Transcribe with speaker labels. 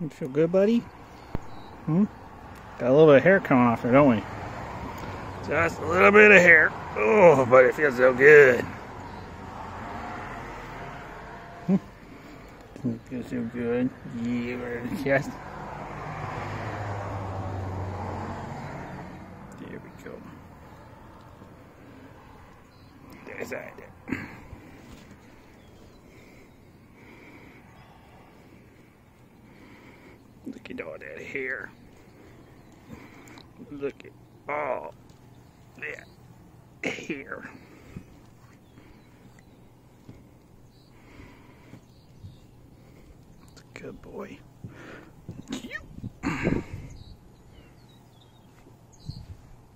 Speaker 1: You feel good, buddy? Hmm? Got a little bit of hair coming off there, don't we? Just a little bit of hair. Oh, but it feels so good. Hmm. It feels so good. Yeah, right in the chest. There we go. There's that. Look at all that hair. Look at all that hair. Good boy.